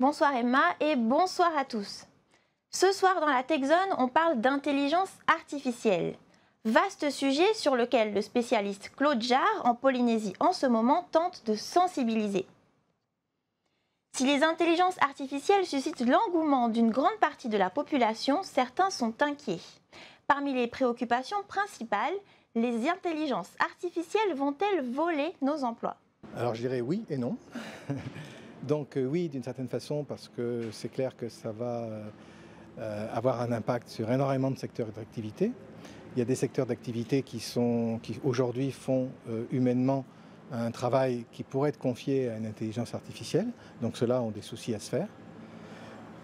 Bonsoir Emma et bonsoir à tous. Ce soir dans la TechZone, on parle d'intelligence artificielle. Vaste sujet sur lequel le spécialiste Claude Jarre en Polynésie en ce moment tente de sensibiliser. Si les intelligences artificielles suscitent l'engouement d'une grande partie de la population, certains sont inquiets. Parmi les préoccupations principales, les intelligences artificielles vont-elles voler nos emplois? Alors je dirais oui et non. Donc euh, oui, d'une certaine façon, parce que c'est clair que ça va euh, avoir un impact sur énormément de secteurs d'activité. Il y a des secteurs d'activité qui, qui aujourd'hui font euh, humainement un travail qui pourrait être confié à une intelligence artificielle. Donc ceux-là ont des soucis à se faire.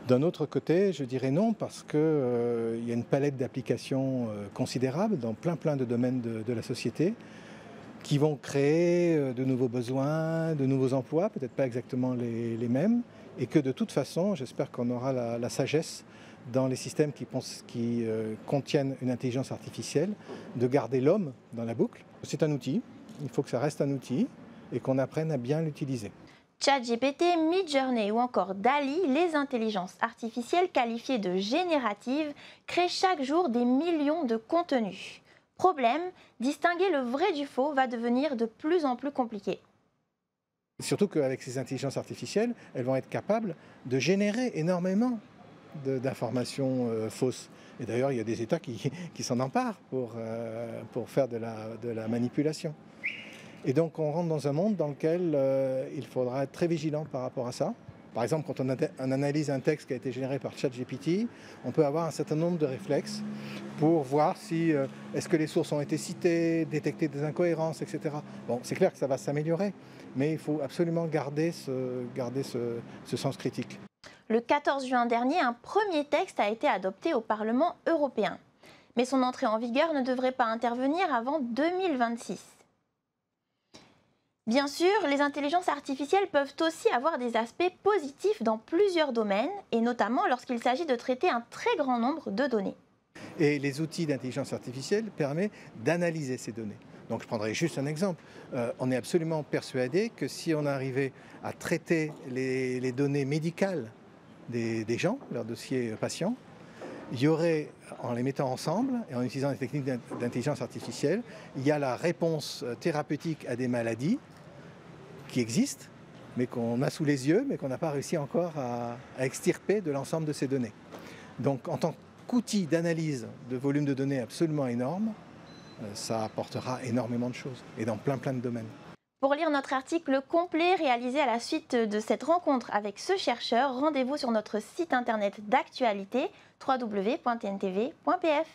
D'un autre côté, je dirais non parce qu'il euh, y a une palette d'applications euh, considérable dans plein plein de domaines de, la société qui vont créer euh, de nouveaux besoins, de nouveaux emplois, peut-être pas exactement les, mêmes, et que de toute façon, j'espère qu'on aura la, sagesse dans les systèmes qui, qui contiennent une intelligence artificielle de garder l'homme dans la boucle. C'est un outil, il faut que ça reste un outil et qu'on apprenne à bien l'utiliser. ChatGPT, Midjourney ou encore DALI, les intelligences artificielles qualifiées de génératives créent chaque jour des millions de contenus. Problème, distinguer le vrai du faux va devenir de plus en plus compliqué. Surtout qu'avec ces intelligences artificielles, elles vont être capables de générer énormément d'informations euh, fausses. Et d'ailleurs, il y a des États qui, s'en emparent pour, euh, pour faire de la, de la manipulation. Et donc on rentre dans un monde dans lequel euh, il faudra être très vigilant par rapport à ça. Par exemple, quand on, analyse un texte qui a été généré par ChatGPT, on peut avoir un certain nombre de réflexes pour voir si euh, est-ce que les sources ont été citées, détecter des incohérences, etc. Bon, c'est clair que ça va s'améliorer, mais il faut absolument garder ce, garder ce sens critique. Le 14 juin dernier, un premier texte a été adopté au Parlement européen. Mais son entrée en vigueur ne devrait pas intervenir avant 2026. Bien sûr, les intelligences artificielles peuvent aussi avoir des aspects positifs dans plusieurs domaines, et notamment lorsqu'il s'agit de traiter un très grand nombre de données. Et les outils d'intelligence artificielle permettent d'analyser ces données. Donc je prendrai juste un exemple. Euh, on est absolument persuadé que si on arrivait à traiter les, données médicales des, des, gens, leurs dossiers patients, il y aurait, en les mettant ensemble et en utilisant des techniques d'intelligence artificielle, il y a la réponse thérapeutique à des maladies qui existent, mais qu'on a sous les yeux, mais qu'on n'a pas réussi encore à, extirper de l'ensemble de ces données. Donc en tant qu'outil d'analyse de volume de données absolument énorme, euh, ça apportera énormément de choses, et dans plein plein de domaines. Pour lire notre article complet réalisé à la suite de cette rencontre avec ce chercheur, rendez-vous sur notre site internet d'actualité www.tntv.pf.